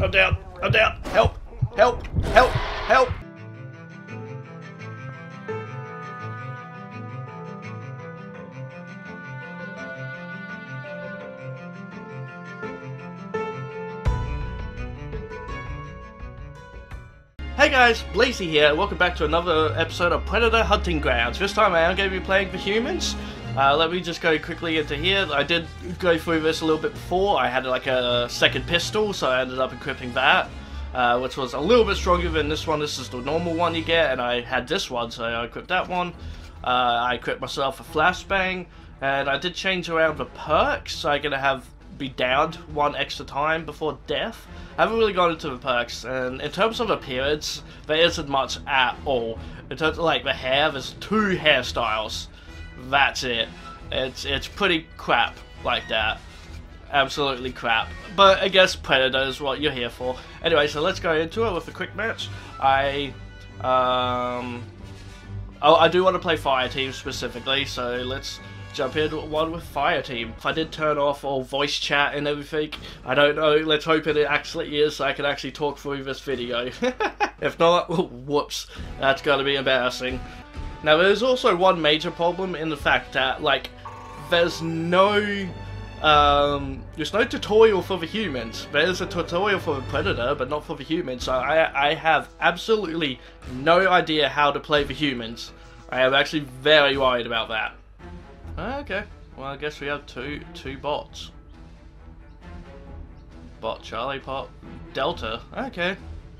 I'm down. I'm down. Help. Help. Help. Help. Hey guys, Blazie here. Welcome back to another episode of Predator Hunting Grounds. This time I am going to be playing for humans. Uh, let me just go quickly into here. I did go through this a little bit before. I had like a second pistol, so I ended up equipping that, uh, which was a little bit stronger than this one. This is the normal one you get, and I had this one, so I equipped that one. Uh, I equipped myself a flashbang, and I did change around the perks, so I'm going to have be downed one extra time before death. I haven't really gone into the perks, and in terms of appearance, there isn't much at all. In terms of like the hair, there's two hairstyles. That's it. It's it's pretty crap like that. Absolutely crap. But I guess Predator is what you're here for. Anyway, so let's go into it with a quick match. I um Oh, I do want to play Fire Team specifically, so let's jump in one with Fire Team. If I did turn off all voice chat and everything, I don't know. Let's hope it actually is so I can actually talk through this video. if not, whoops, that's gonna be embarrassing. Now, there's also one major problem in the fact that, like, there's no um, there's no tutorial for the humans. There's a tutorial for the Predator, but not for the humans. So I, I have absolutely no idea how to play the humans. I am actually very worried about that. Okay, well I guess we have two two bots. Bot Charlie, Bot Delta. Okay,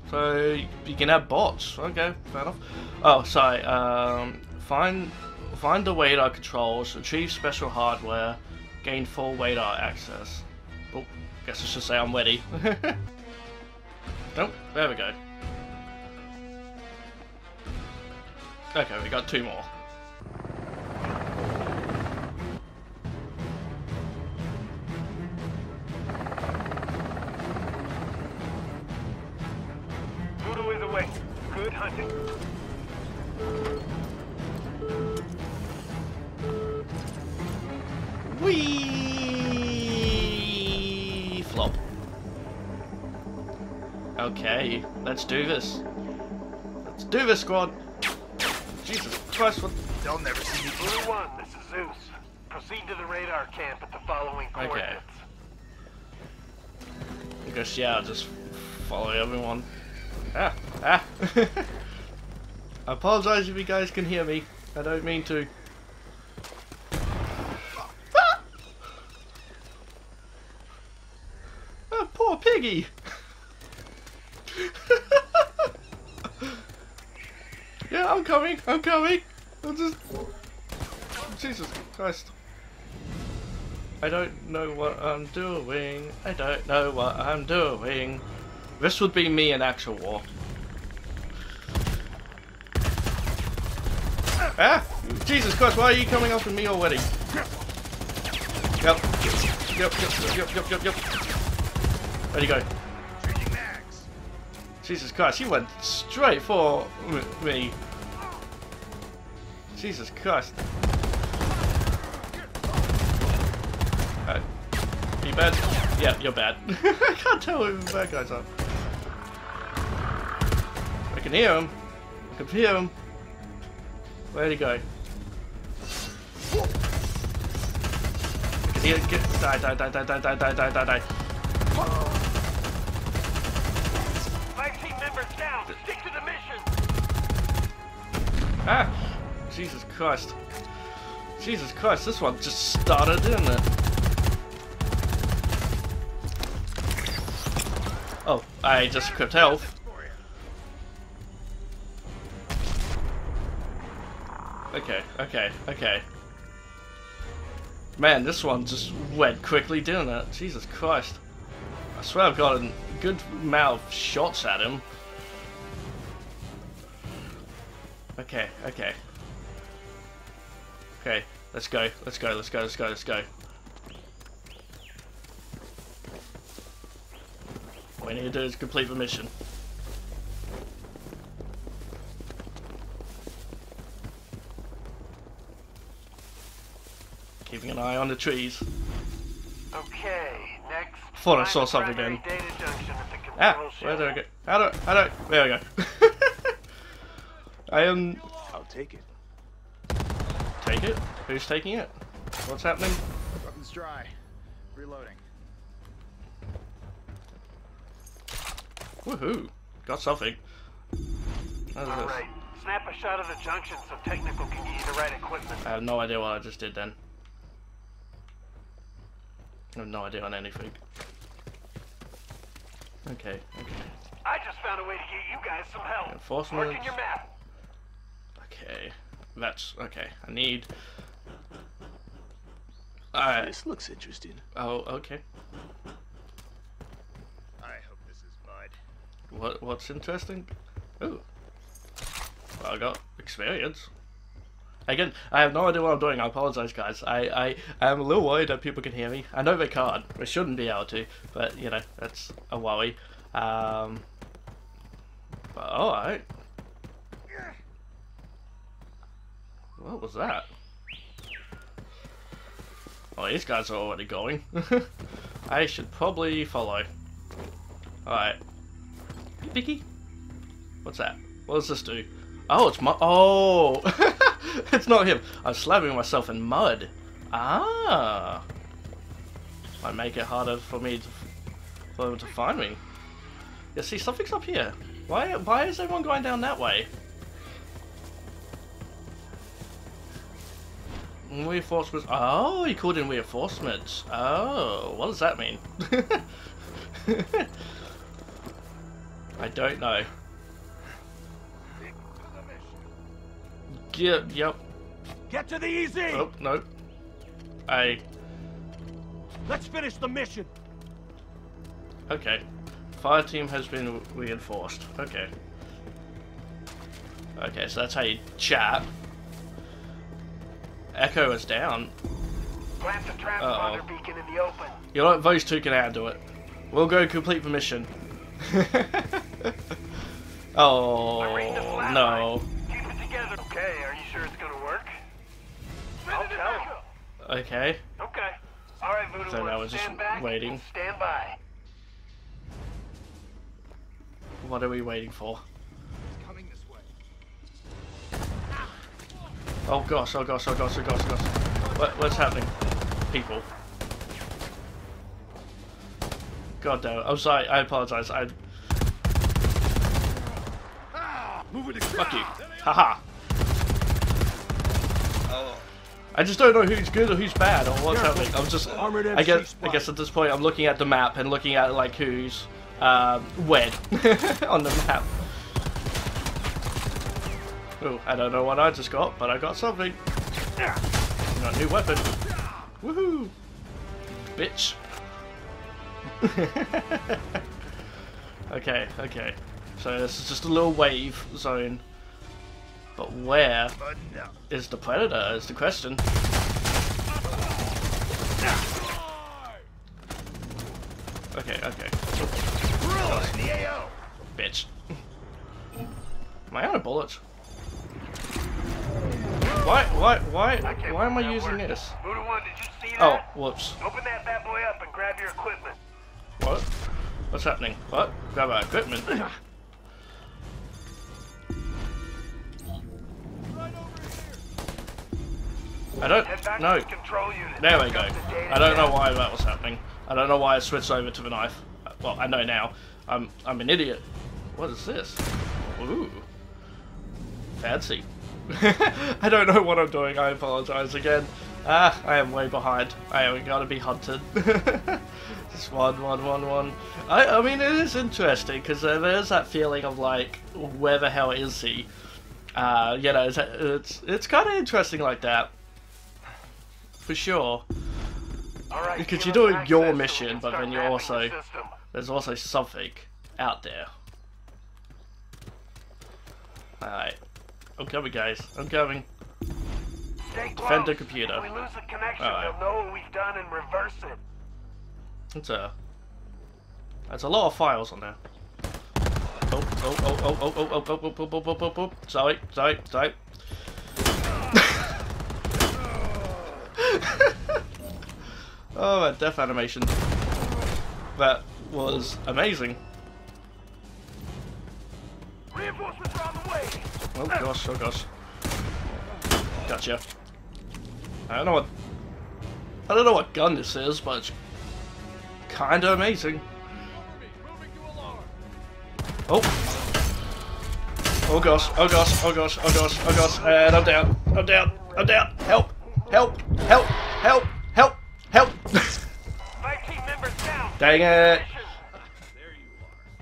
so you can have bots. Okay, fair enough. Oh, sorry. Um, find find the radar controls, achieve special hardware, gain full radar access. Oh, guess I should say I'm ready. oh, there we go. Okay, we got two more. Wee flop. Okay, let's do this. Let's do this, squad. Jesus Christ, what? They'll never see me. Blue 1, this is Zeus. Proceed to the radar camp at the following Okay. coordinates. I guess, yeah, I'll just follow everyone. Ah, ah. I apologize if you guys can hear me. I don't mean to. Ah! Oh, poor piggy! yeah, I'm coming, I'm coming! I'm just... Jesus Christ. I don't know what I'm doing. I don't know what I'm doing. This would be me in actual war. Ah! Jesus Christ, why are you coming after me already? Yep. Yep, yep, yep, yep, yep, yep. Where'd he go? Jesus Christ, he went straight for me. Jesus Christ. Uh, you bad? Yeah, you're bad. I can't tell who the bad guys are. I can hear him. I can hear him. Where'd he go? Can hear get die die die die die die die die die die. Five team members down. Stick to the mission. Ah! Jesus Christ. Jesus Christ, this one just started, didn't it? Oh, I just equipped health. Okay, okay, okay. Man, this one just went quickly, didn't it? Jesus Christ. I swear I've got a good amount of shots at him. Okay, okay. Okay, let's go, let's go, let's go, let's go, let's go. All we need to do is complete the mission. Keeping an eye on the trees. Okay, next. Thought I saw something primary then. Data junction at the Ah, where do I go? How do how do I, there we go. I am I'll take it. take it. Who's taking it? What's happening? Weapons dry. Reloading. Woohoo! Got something. What is All this? right. Snap a shot of the junction so technical can get you the right equipment. I have no idea what I just did then. I have no idea on anything. Okay, okay. I just found a way to get you guys some help. Enforcement. Marking your map. Okay. That's okay. I need. Alright. This looks interesting. Oh, okay. I hope this is mud. What what's interesting? Ooh. Well, I got experience. Again, I have no idea what I'm doing. I apologize, guys. I, I am a little worried that people can hear me. I know they can't. They shouldn't be able to, but you know that's a worry. Um. But all right. What was that? Oh, these guys are already going. I should probably follow. Alright. Vicky? What's that? What does this do? Oh, it's my. Oh! it's not him. I'm slapping myself in mud. Ah! Might make it harder for me to, for them to find me. Yeah, see, something's up here. Why, why is everyone going down that way? Reinforcements. Oh, he called in reinforcements. Oh, what does that mean? I don't know. Yep, yep. Get to the easy. Nope, nope. I. Let's finish the mission. Okay. Fire team has been reinforced. Okay. Okay, so that's how you chat. Echo is down. Plant the transponder beacon in the open. You know what? Those two can handle it. We'll go complete the mission. oh, I'm reading the flat no. Okay. Okay. All right, Voodoo. So now we're just stand back waiting. Stand by. What are we waiting for? Coming this way. Oh gosh, oh gosh, oh gosh, oh gosh, oh gosh. What, what's happening? People. God damn it. I'm sorry, I apologize. I. Ah, moving Fuck you. Haha. I just don't know who's good or who's bad or what's happening. I'm just. Armored I guess. I guess at this point I'm looking at the map and looking at like who's um, when on the map. Oh, I don't know what I just got, but I got something. Got a new weapon. Woohoo! Bitch. okay, okay. So this is just a little wave zone. But where is the predator? Is the question. Okay, okay. Bitch. Am I out of bullets? Why, why, why, why am I using this? Oh, whoops. Open that bad boy up and grab your equipment. What? What's happening? What? Grab our equipment. I don't know. to the control unit. There we go. Pick up the data I don't know why that was happening. I don't know why I switched over to the knife. Well, I know now. I'm I'm an idiot. What is this? Ooh. Fancy. I don't know what I'm doing. I apologize again. Ah, I am way behind. I am gonna be hunted. Just one, one, one, one. I, I mean, it is interesting because uh, there's that feeling of like, where the hell is he? Uh, you know, it's it's, it's kind of interesting like that. For sure. All right, Because you're doing your mission, but then you're also- the. There's also something out there. Alright. I'm coming, guys. I'm coming. Stay Defend the computer. If we lose the connection, Alright. they'll know what we've done and reverse it. It's a. That's a lot of files on there. Oh, oh, oh, oh, oh, oh, oh, oh, oh, oh, oh, oh, oh, oh. Sorry, sorry, sorry. oh, that death animation. That was amazing. Reinforcements are on the way. Oh gosh, oh gosh. Gotcha. I don't know what I don't know what gun this is, but it's kinda amazing. Oh. Oh gosh, oh gosh, oh gosh, oh gosh, oh gosh, and I'm down, I'm down, I'm down. Help, help, help, help, help, help. Five team members down. Dang it.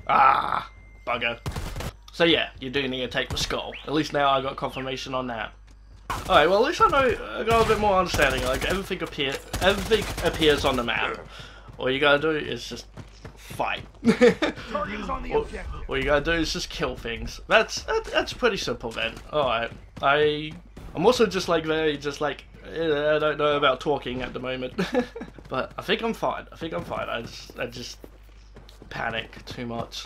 Ah, bugger. So yeah, you do need to take the skull. At least now I got confirmation on that. Alright, well at least I know I got a bit more understanding. Like everything appear everything appears on the map. All you gotta do is just fight. Target's on the all, all you gotta do is just kill things. That's that, that's pretty simple then. Alright. I I'm also just like very just like I don't know about talking at the moment. but I think I'm fine. I think I'm fine. I just I just panic too much.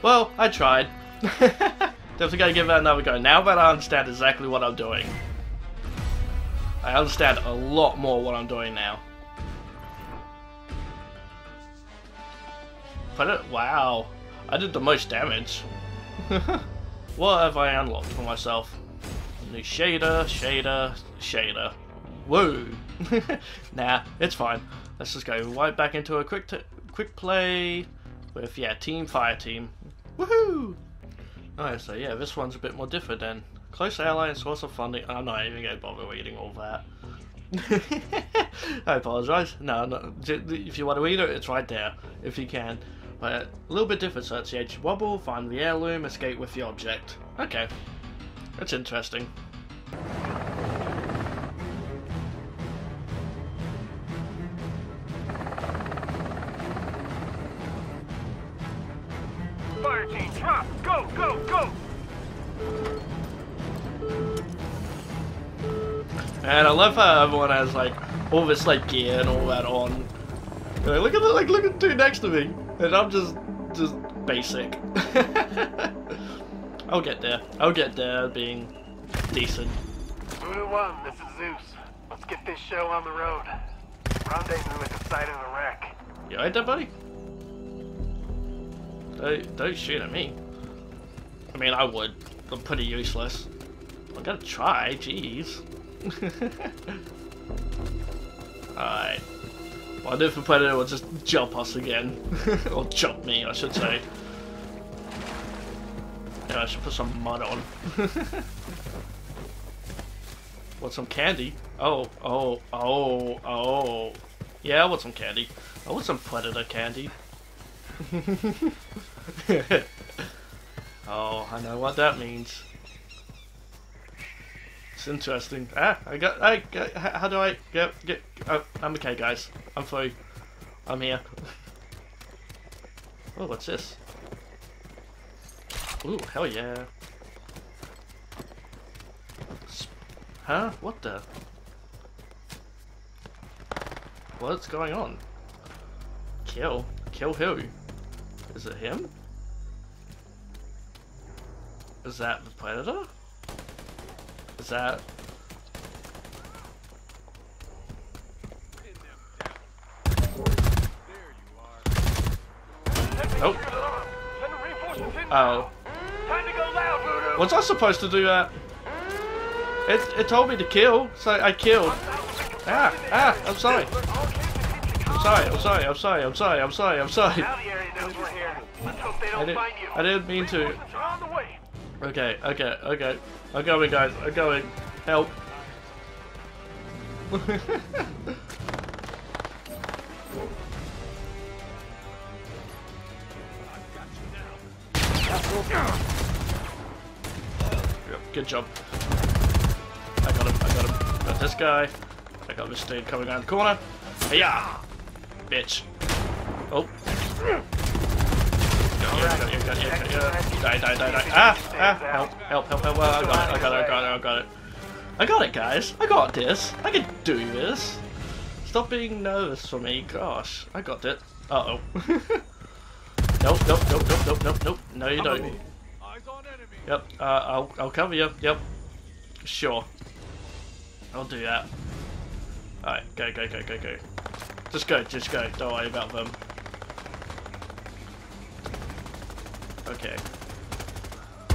Well, I tried. Definitely gotta give that another go. Now that I understand exactly what I'm doing. I understand a lot more what I'm doing now. But it, wow, I did the most damage. what have I unlocked for myself? New shader, shader, shader. Whoa. nah, it's fine. Let's just go right back into a quick quick play with yeah, Team Fire Team. Woohoo! Alright, so yeah, this one's a bit more different then. Close ally and source of funding. I'm not even going to bother reading all that. I apologise. No, no, if you want to read it, it's right there, if you can. But a little bit different. Search the edge wobble, find the heirloom, escape with the object. Okay, that's interesting. Fire team, drop. Go, go, go. And I love how everyone has like all this like gear and all that on. Like, look at the like look at the two next to me, and I'm just just basic. I'll get there. I'll get there being decent. Voodoo One, this is Zeus. Let's get this show on the road. Rendezvous at the site of the wreck. You alright there, buddy? Don't, don't shoot at me. I mean, I would. I'm pretty useless. I'm gonna try, jeez. Alright. Wonder if the Predator will just jump us again. or jump me, I should say. Yeah, I should put some mud on. Want some candy? Oh, oh, oh, oh. Yeah, I want some candy. I want some Predator candy. oh, I know what that means. Interesting. Ah, I got. I got. How do I get? Get. Oh, I'm okay, guys. I'm free. I'm here. Oh, what's this? Ooh, hell yeah. Sp- Huh? What the? What's going on? Kill? Kill who? Is it him? Is that the predator? Is that... Oh, Send the reinforcements in oh. Time to go loud, Was I supposed to do that? It, it told me to kill, so I killed. Ah, ah, I'm sorry. I'm sorry, I'm sorry, I'm sorry, I'm sorry, I'm sorry, I'm sorry. Now the area knows we're here. Let's hope they I didn't. I didn't mean to. Reinforcements are on the way. Okay, okay, okay. I'm going, guys. I'm going. Help. Good job. I got him, I got him. Got this guy. I got this dude coming around the corner. Yeah, Bitch. Oh. Yeah, yeah, yeah, yeah, yeah, yeah. Die, die, die, die. Ah! Ah! Help, help, help, help. Well, I got it, I got it, I got it, I got it. I got it, guys. I got this. I can do this. Stop being nervous for me. Gosh, I got it. Uh-oh. nope, nope, nope, nope, nope, nope, nope. No, you don't. Yep, uh, I'll, I'll cover you. Yep. Sure. I'll do that. Alright, go, go, go, go, go. Just go, just go. Don't worry about them. Okay.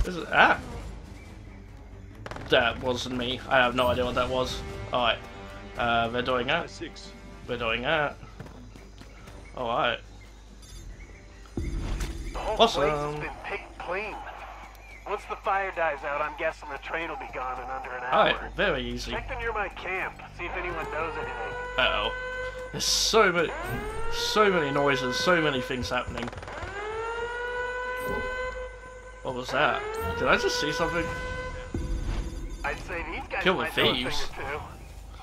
Is it ah? That wasn't me. I have no idea what that was. Alright. Uh, they're doing that. Six. We're doing that. Alright. The whole Awesome. place has been picked clean. Once the fire dies out, I'm guessing the train will be gone in under an hour. Alright, very easy. Check the nearby camp. See if anyone knows anything. Uh oh. There's so many, so many noises, so many things happening. What was that? Did I just see something? I'd say these guys Kill the might know a thing thieves.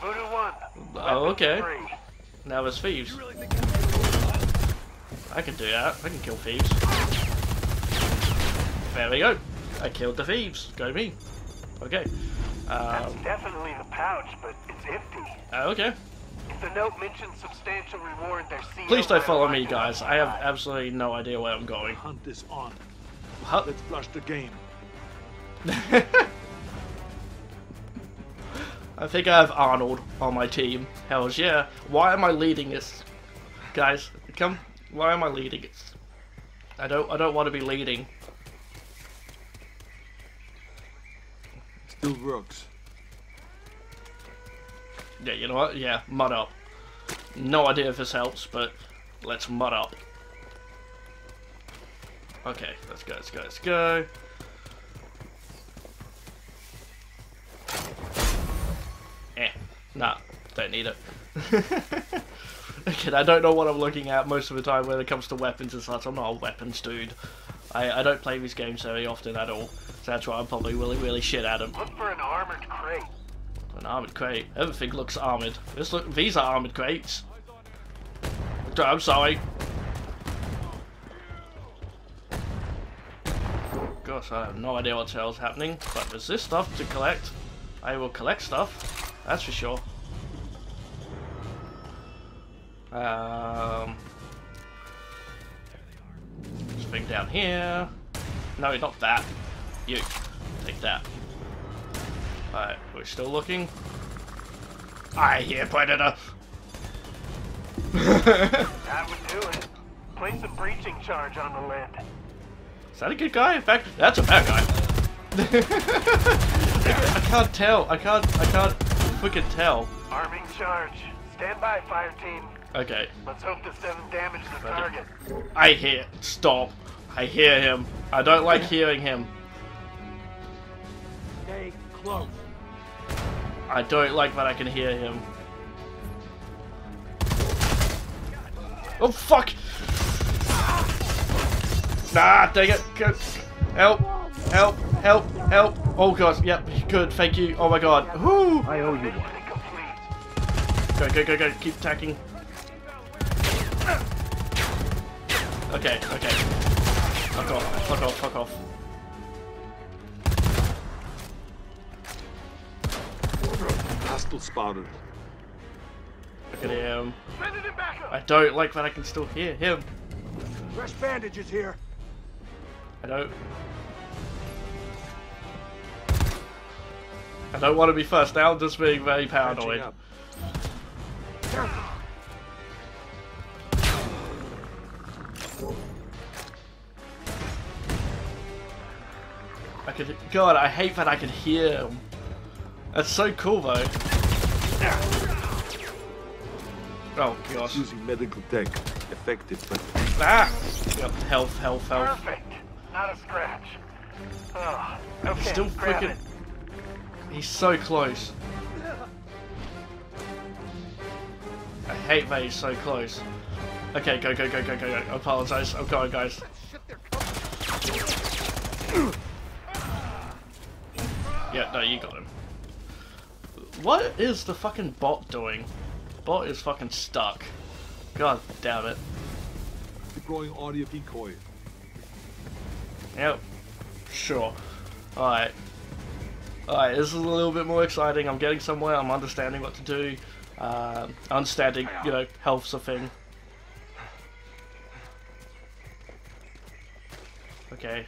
Voodoo one. Oh, okay. three. Now there's thieves. I can do that. I can kill thieves. There we go. I killed the thieves. Go me. Okay. That's Um, definitely the pouch, but it's empty. uh, okay. If the note mentions substantial reward, they're sealed. Please don't follow me, guys. I have absolutely no idea where I'm going. Hunt is on. Let's flush the game. I think I have Arnold on my team. Hells yeah. Why am I leading this? Guys, come. Why am I leading it? I don't. I don't want to be leading. Still works. Yeah, you know what? Yeah, mud up. No idea if this helps, but let's mud up. Okay, let's go, let's go, let's go. Eh, nah, don't need it. Again, I don't know what I'm looking at most of the time when it comes to weapons and such. I'm not a weapons dude. I, I don't play these games very often at all, so that's why I'm probably really, really shit at them. Look for an armored crate. An armored crate. Everything looks armored. This look. These are armored crates. I'm sorry. I have no idea what the hell's happening. But there's this stuff to collect. I will collect stuff. That's for sure. Um. This thing down here. No, not that. You. Take that. Alright, we're still looking. I hear Predator. That would do it. Place a breaching charge on the lid. Is that a good guy? In fact, that's a bad guy. I can't tell. I can't. I can't freaking tell. Arming charge. Stand by, fire team. Okay, Let's hope this doesn't damage the target. I hear. Stop. I hear him. I don't like hearing him. Stay close. I don't like that I can hear him. Oh fuck! Nah, dang it! Go. Help! Help! Help! Help! Oh god, yep, good, thank you. Oh my god. Whoo! I owe you one. Go, go, go, go, keep attacking. Okay, okay. Fuck off, fuck off, fuck off. Hostile spotted. Look at him. Sending it back up. I don't like that I can still hear him. Fresh bandages here. I don't. I don't want to be first now, I'm just being very paranoid. I could. God, I hate that I can hear him. That's so cool though. Oh gosh. Using medical tech. Effective, but Ah! Yep, health, health, health. Perfect. Not a scratch. Oh, okay. Still grab freaking. He's so close. I hate that he's so close. Okay, go, go, go, go, go, go. I apologize. I'm going, guys. Yeah, no, you got him. What is the fucking bot doing? Bot is fucking stuck. God damn it. deploying audio decoy. Yep. Sure. Alright. Alright, this is a little bit more exciting. I'm getting somewhere. I'm understanding what to do. Um, understanding, you know, health's a thing. Okay.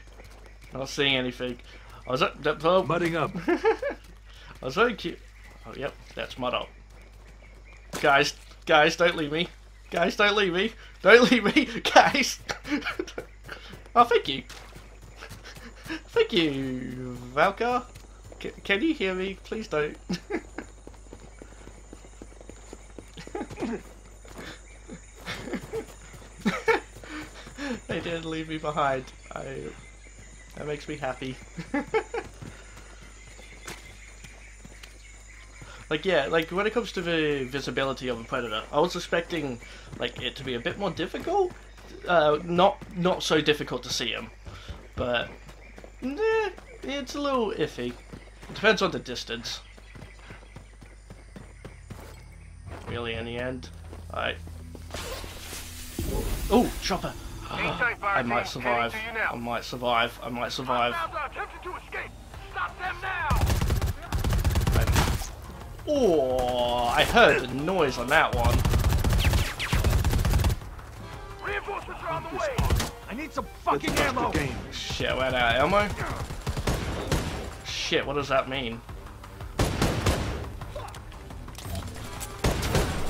Not seeing anything. I was at that oh, Mudding up. I was very cute. Oh, yep, that's mud up. Guys, guys, don't leave me. Guys, don't leave me. Don't leave me. Guys. oh, thank you. Thank you, Valka. C can you hear me? Please don't. they didn't leave me behind. I. That makes me happy. like yeah, like when it comes to the visibility of a predator, I was expecting like it to be a bit more difficult. Uh, not not so difficult to see him, but nah, it's a little iffy. It depends on the distance. Really, in the end, I. Oh, chopper! Hang ah, I might survive. Heading to you now. I might survive. I might survive. Hostiles are attempting to escape. Stop them now. Oh, I heard the noise on that one. I need some fucking ammo. Game. Shit, we're out of ammo. Shit, what does that mean?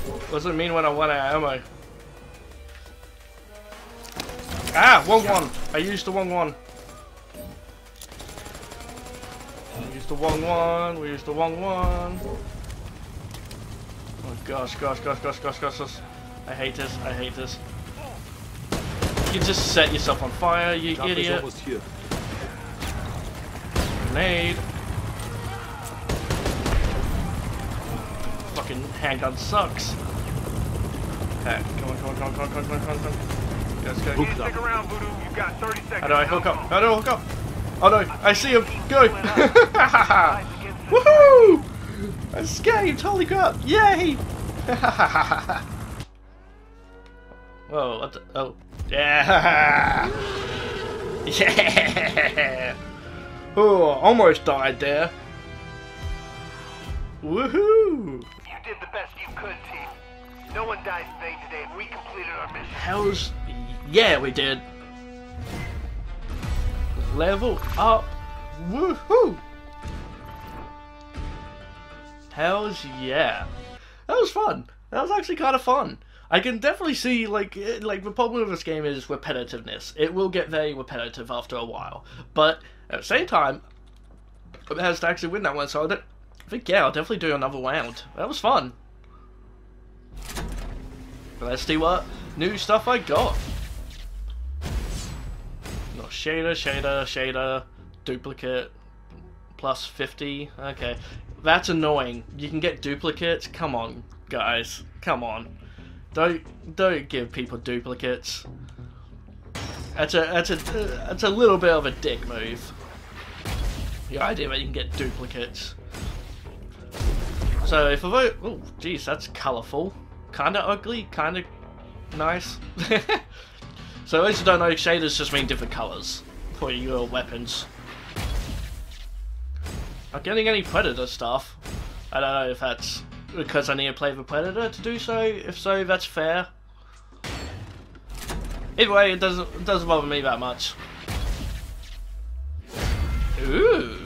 What does it mean when I run out of ammo? Ah, wrong one. I used the wrong one. I used the wrong one. We used the wrong one. Oh gosh, gosh, gosh, gosh, gosh, gosh, gosh. I hate this. I hate this. You just set yourself on fire, you Jump idiot. Almost here. Grenade. Fucking handgun sucks. Okay, come on, come on, come on, come on, come on, come on, come on. Let's go. Hook stick around, Voodoo. You got 30 seconds. How do I hook up? How do I hook up? Oh no, I see him. Go. Woohoo! Escaped! Holy crap! Yay! Whoa, what the? Oh. Yeah! Yeah! Oh, almost died there. Woohoo! You did the best you could, team. No one dies vain today, and we completed our mission. Hell's... Yeah, we did. Level up. Woohoo! Hells yeah. That was fun. That was actually kind of fun. I can definitely see, like, eh, like the problem with this game is repetitiveness. It will get very repetitive after a while. But at the same time, it has to actually win that one, so I, don't, think, yeah, I'll definitely do another round. That was fun. Let's see what new stuff I got. No, shader, shader, shader, duplicate, plus 50. Okay. That's annoying. You can get duplicates? Come on, guys. Come on. Don't don't give people duplicates. That's a that's a that's a little bit of a dick move. The idea that you can get duplicates. So if I vote, oh geez, that's colourful, kind of ugly, kind of nice. so those who don't know, shaders just mean different colours for your weapons. Not getting any predator stuff. I don't know if that's because I need to play the predator to do so. If so, that's fair. Either way, it doesn't it doesn't bother me that much. Ooh.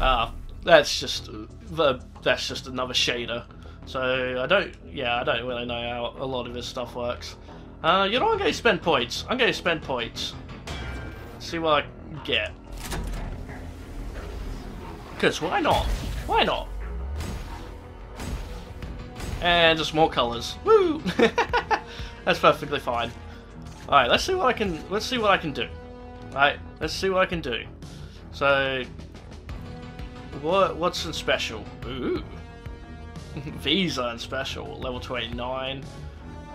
Ah, that's just the that's just another shader. So I don't, yeah, I don't really know how a lot of this stuff works. Uh, you know, I'm going to spend points. I'm going to spend points. See what I get. Because why not? Why not? And just more colours. Woo! That's perfectly fine. Alright, let's see what I can let's see what I can do. Alright, let's see what I can do. So what what's in special? Ooh. These are in special. Level 29.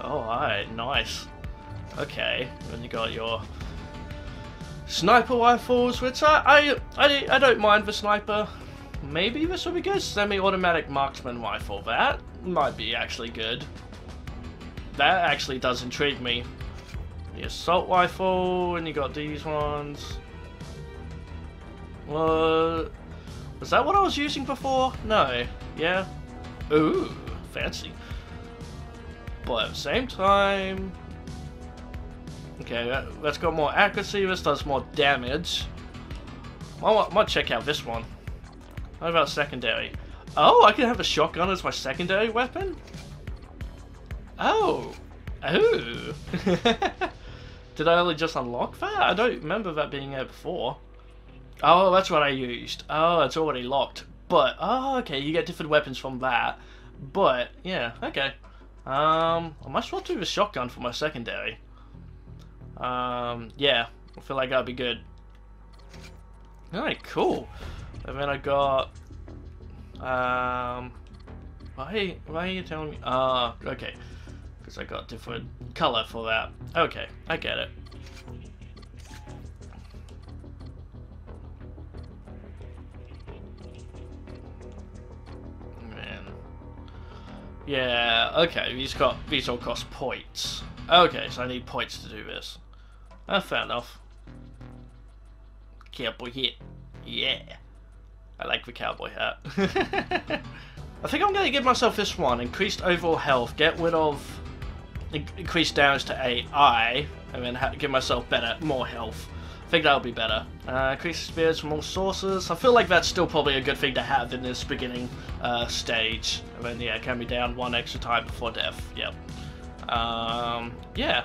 Oh, alright, nice. Okay, then you got your sniper rifles, which I, I, I, I don't mind the sniper. Maybe this will be good. Semi-automatic marksman rifle. That might be actually good. That actually does intrigue me. The assault rifle, and you got these ones. Uh, was that what I was using before? No. Yeah. Ooh, fancy. But at the same time... Okay, that, that's got more accuracy, this does more damage. I might, might check out this one. How about secondary? Oh, I can have a shotgun as my secondary weapon? Oh. Oh. Did I only just unlock that? I don't remember that being there before. Oh, that's what I used. Oh, it's already locked. But, oh, okay, you get different weapons from that. But, yeah, okay. Um, I might as well do the shotgun for my secondary. Um, yeah, I feel like that'd be good. Alright, cool. And then I got, um, why, why are you telling me? Ah, uh, okay. Because I got different color for that. Okay, I get it. Man. Yeah, okay, these got these all cost points. Okay, so I need points to do this. Uh, fair enough. Cowboy hat. Yeah. I like the cowboy hat. I think I'm going to give myself this one. Increased overall health. Get rid of... Increased damage to AI. And then give myself better, more health. I think that'll be better. Uh, increase spirits from all sources. I feel like that's still probably a good thing to have in this beginning uh, stage. And then, yeah, can be down one extra time before death. Yep. Um, yeah.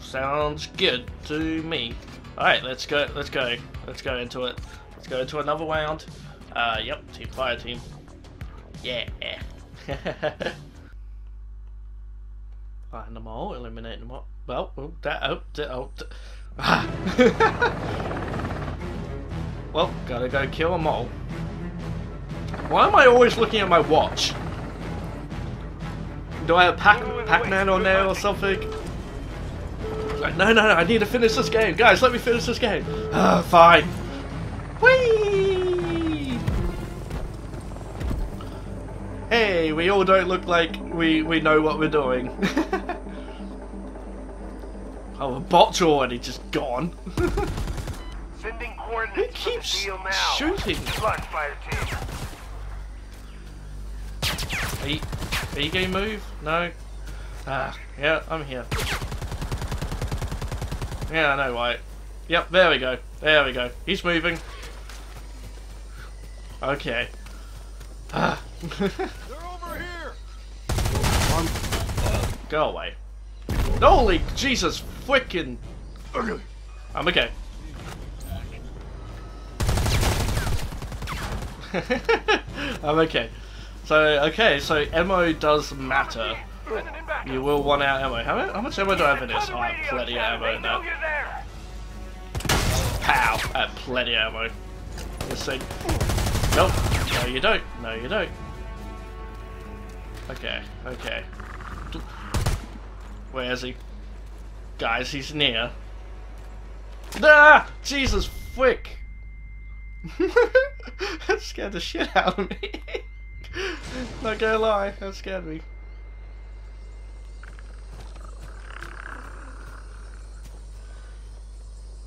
Sounds good to me. Alright, let's go, let's go. Let's go into it. Let's go into another round. Uh, yep, team fire team. Yeah. Find them all, eliminate them all. Well, oh, that, oh, oh, ah. well, gotta go kill them all. Why am I always looking at my watch? Do I have Pac Pac-Man on there or something? Like, no, no, no, I need to finish this game. Guys, let me finish this game. Ah, fine. Whee! Hey, we all don't look like we, we know what we're doing. oh, the bot's already just gone. Sending coordinates Who keeps for the deal now. shooting? Blood fire team. Are you, are you to move? No? Ah, yeah, I'm here. Yeah, I know, right. Yep, there we go. There we go. He's moving. Okay. Ah. They're over here. Go away. Holy Jesus freaking. I'm okay. I'm okay. So, okay, so ammo does matter. You will want out ammo. How, how much ammo do I have in this? Oh, I have plenty of ammo in that. Pow! I have plenty of ammo. Let's see. Nope. No, you don't. No, you don't. Okay, okay. Where is he? Guys, he's near. Ah! Jesus frick! that scared the shit out of me. Not gonna lie, that scared me.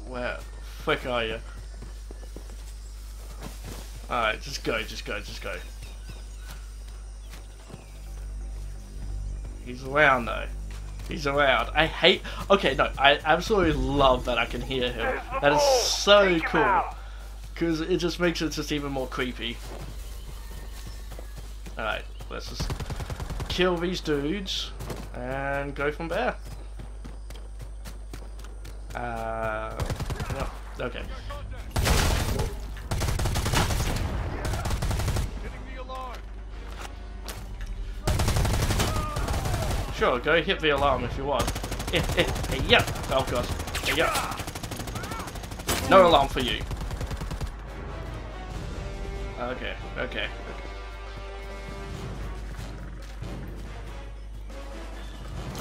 Where frick are you? Alright, just go, just go, just go. He's around though. He's around. I hate. Okay, no, I absolutely love that I can hear him. That is so cool. Because it just makes it just even more creepy. Alright, let's just kill these dudes and go from there. Uh, no, okay. Hitting the alarm. Sure, go hit the alarm if you want. Eh, eh, eh, yeah. Oh god. Eh, yeah. No alarm for you. Okay, okay, okay.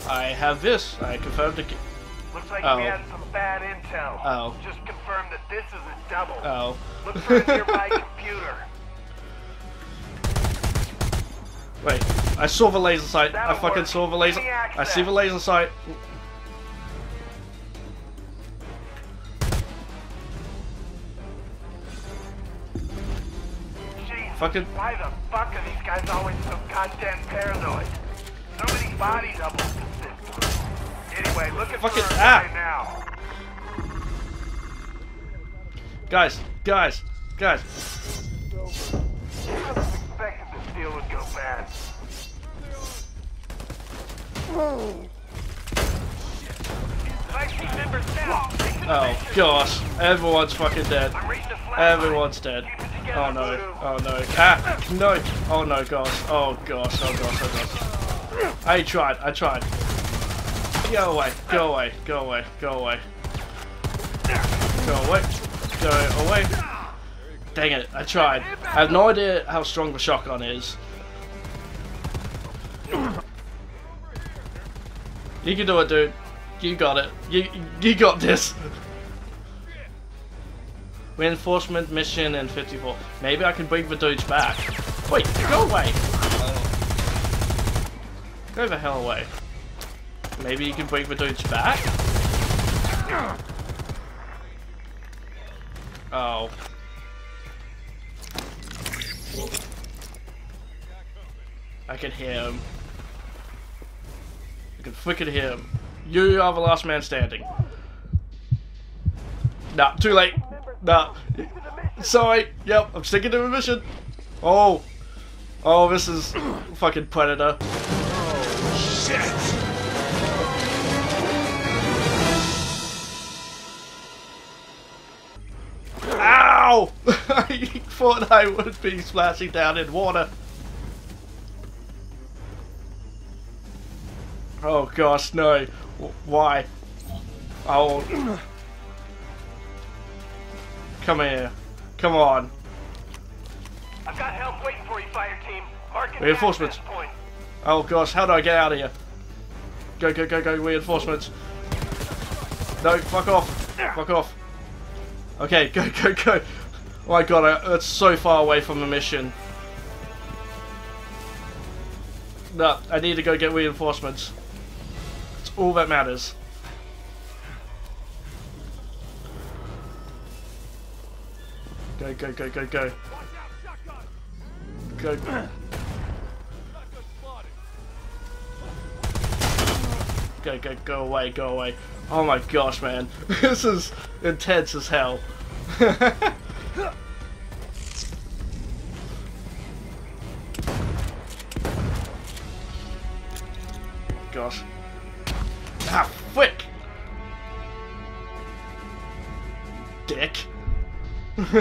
I have this. I confirmed it. Looks like Oh. we had some bad intel. Oh. Just confirm that this is a double. Oh. Look for a nearby computer. Wait, I saw the laser sight. I That'll fucking work. saw the laser. I see the laser sight. Jeez, Fucking- why the fuck are these guys always so goddamn paranoid? So many body doubles in this system. Anyway, looking Fucking- for ah. guy now. Guys, guys, guys. I was expecting this deal would go bad. Five team members down. Take to the Oh gosh, everyone's fucking dead. Everyone's dead. Oh no, oh no. Ah, no. Oh no, gosh. Oh gosh, oh gosh, oh gosh. I tried, I tried. Go away, go away, go away, go away. Go away, go away. Dang it, I tried. I have no idea how strong the shotgun is. You can do it, dude. You got it. You you got this. Reinforcement mission in 54. Maybe I can bring the dudes back. Wait, go away. Go the hell away. Maybe you can bring the dudes back? Oh. I can hear him. I can freaking hear him. You are the last man standing. Nah, too late. Nah. Sorry. Yep, I'm sticking to the mission. Oh. Oh, this is fucking Predator. Oh, shit. Ow! I thought I would be splashing down in water. Oh gosh, no. W- Why? Oh. Come here. Come on. I've got help waiting for you, fire team. Marking Reinforcements. Oh gosh, how do I get out of here? Go, go, go, go, reinforcements. No, fuck off. Fuck off. Okay, go, go, go. Oh my god, I, that's so far away from the mission. No, I need to go get reinforcements. All that matters. Go, go, go, go, go. Go. Go, go, go away, go away. Oh my gosh, man. this is intense as hell.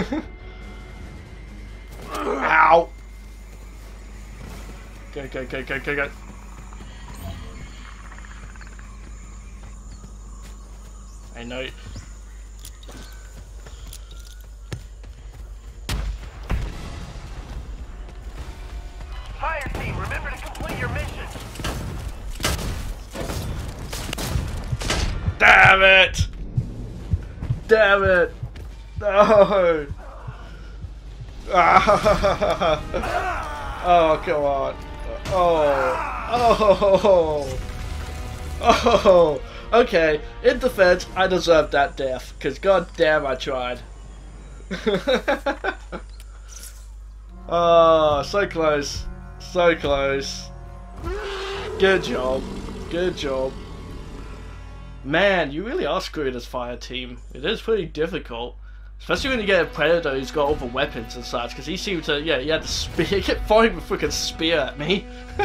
Ow! Go, go, go, go, go, go. I know. Fire team, remember to complete your mission. Damn it! Damn it! No! oh, come on. Oh. Oh. Oh. Okay, in defense, I deserved that death, because god I tried. oh, so close. So close. Good job. Good job. Man, you really are screwed as fire team. It is pretty difficult. Especially when you get a predator who's got all the weapons and such, because he seemed to, yeah, he had the spear, he kept firing the freaking spear at me.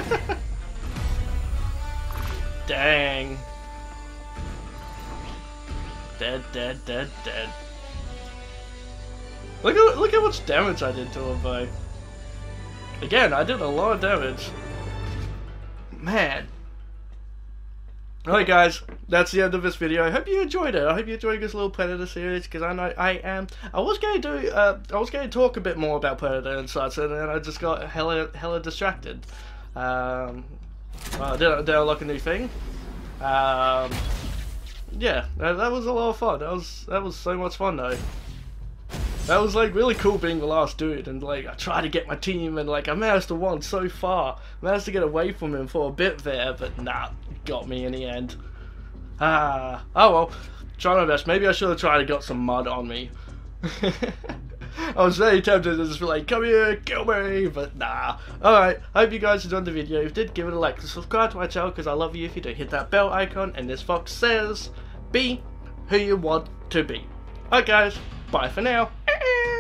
Dang. Dead, dead, dead, dead. Look at look at much damage I did to him though. Again, I did a lot of damage. Man. Alright guys, that's the end of this video. I hope you enjoyed it. I hope you enjoyed this little Predator series because I know I am. I was going to do, uh, I was going to talk a bit more about Predator and such, and then I just got hella hella distracted. Um, well, did I, did I unlock a new thing? Um, yeah, that, that was a lot of fun. That was that was so much fun though. That was like really cool being the last dude, and like I tried to get my team, and like I managed to win so far. Managed to get away from him for a bit there, but nah, got me in the end. Ah, oh well. Try my best. Maybe I should have tried to got some mud on me. I was very tempted to just be like, come here, kill me, but nah. Alright, hope you guys enjoyed the video. If you did, give it a like. and Subscribe to my channel because I love you if you do. Hit that bell icon, and this fox says, be who you want to be. Alright guys, Bye for now. Eh, eh.